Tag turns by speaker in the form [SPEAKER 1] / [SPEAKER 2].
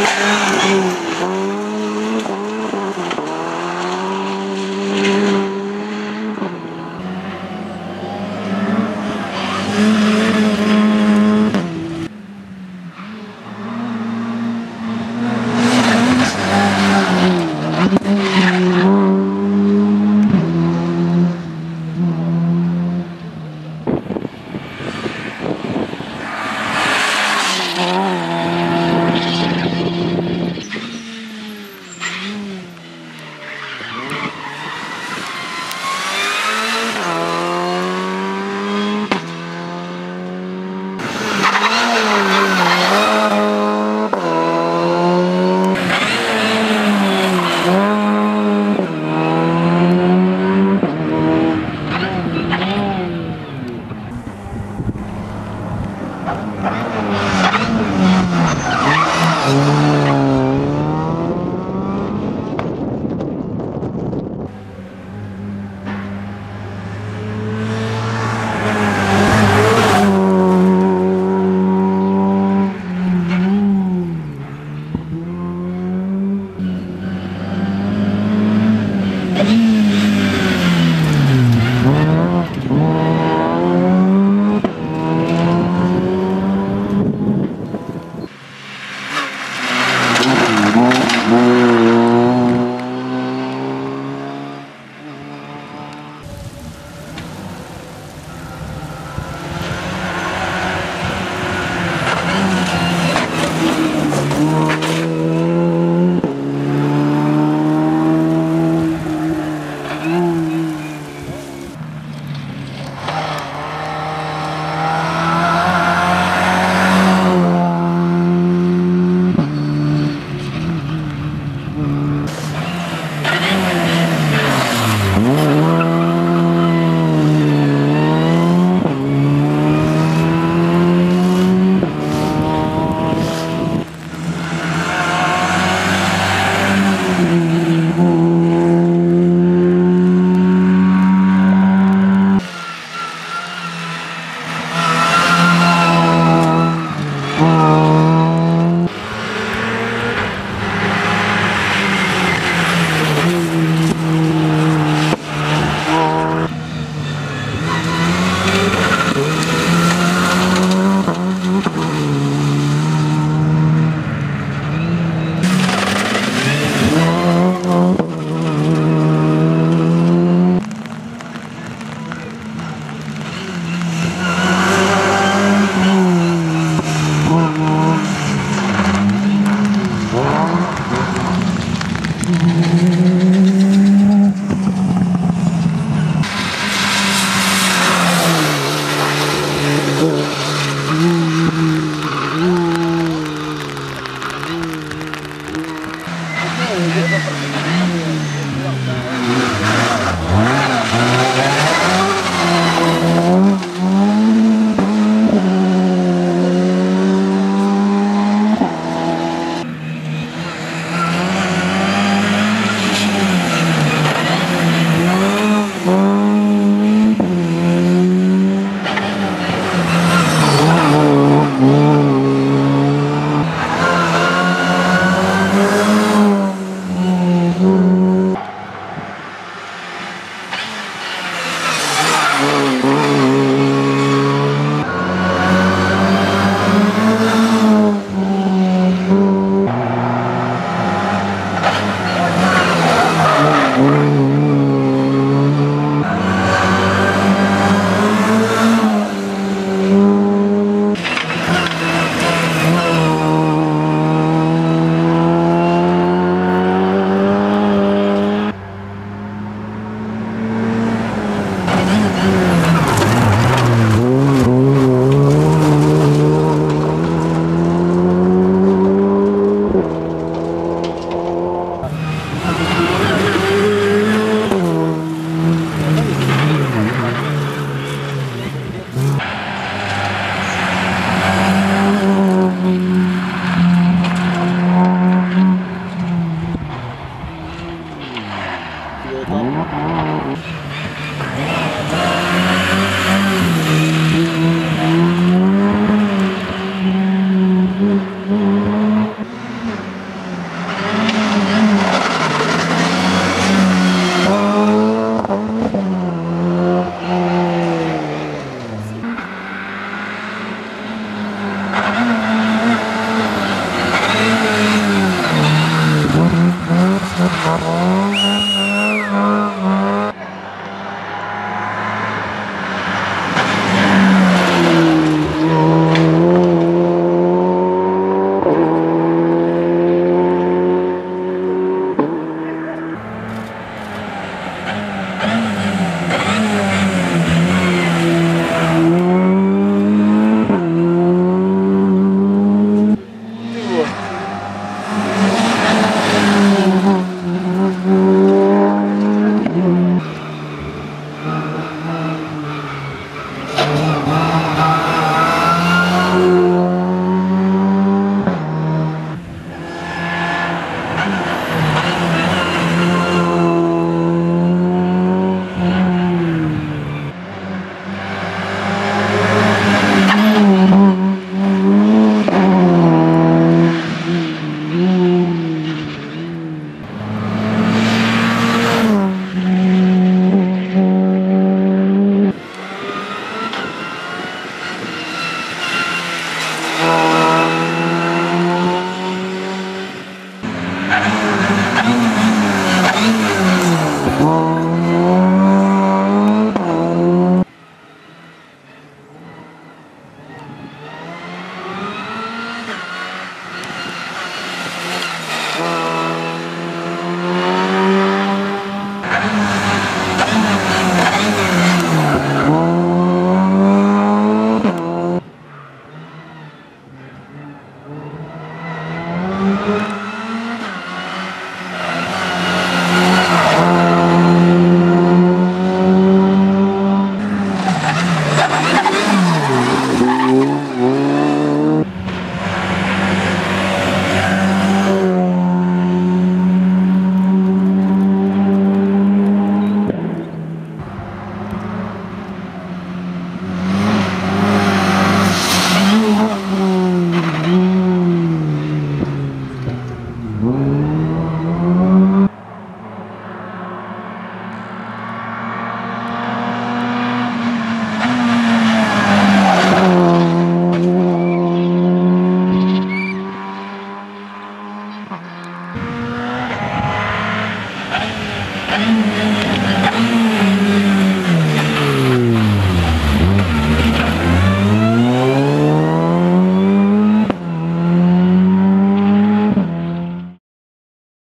[SPEAKER 1] Oh, my God.